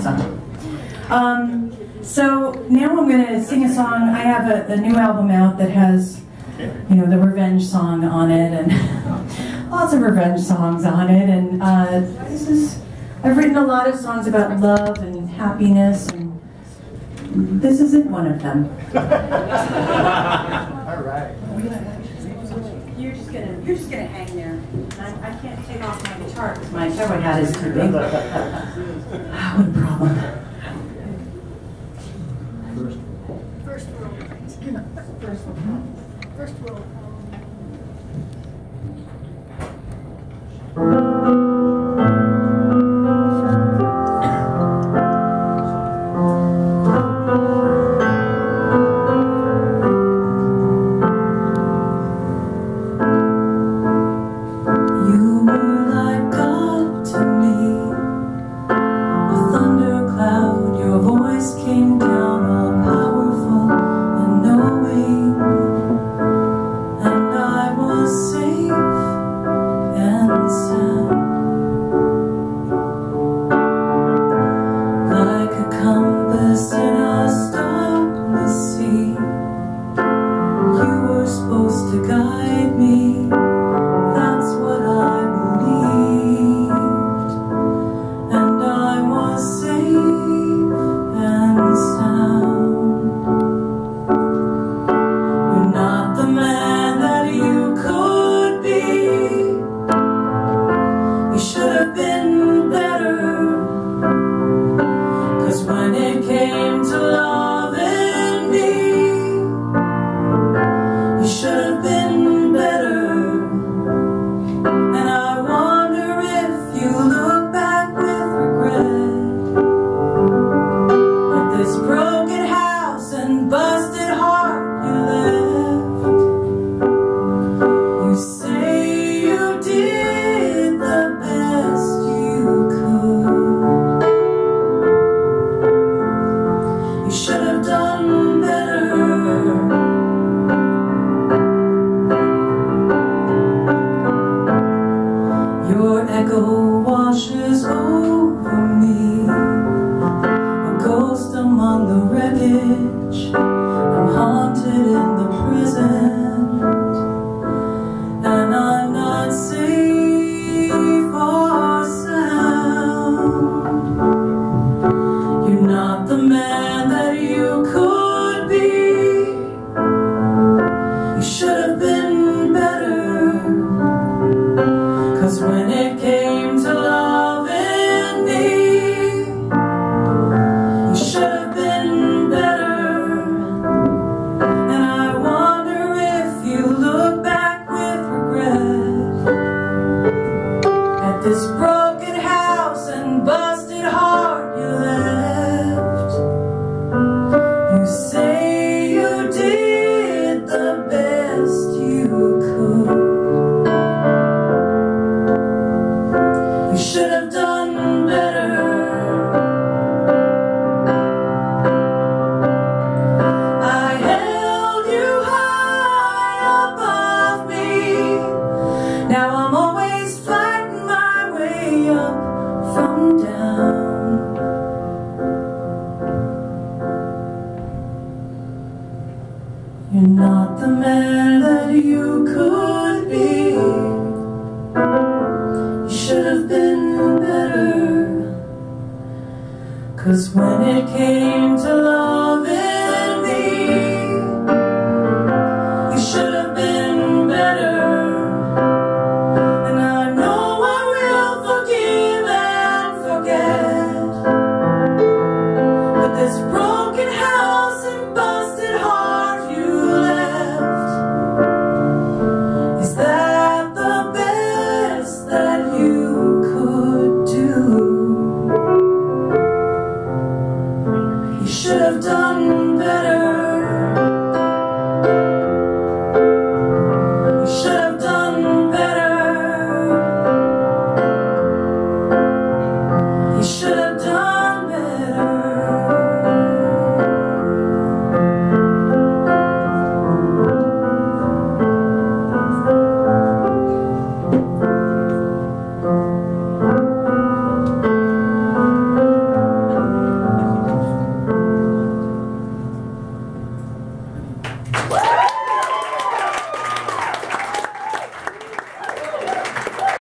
good song. Um, so now I'm going to sing a song. I have a, a, new album out that has, you know, the revenge song on it, and lots of revenge songs on it. And uh, this is, I've written a lot of songs about love and happiness, and this isn't one of them. All right. You're just gonna, you're just gonna hang there. I, I can't take off my guitar because my cowboy hat is too big. Ah, what a problem. First world. First world. First world. Your echo washes over me. A ghost among the wreckage. I'm haunted in the present And I'm not safe or sound You're not the man Cause when You're not the man that you could be. You should have been better. Cause when it came done better.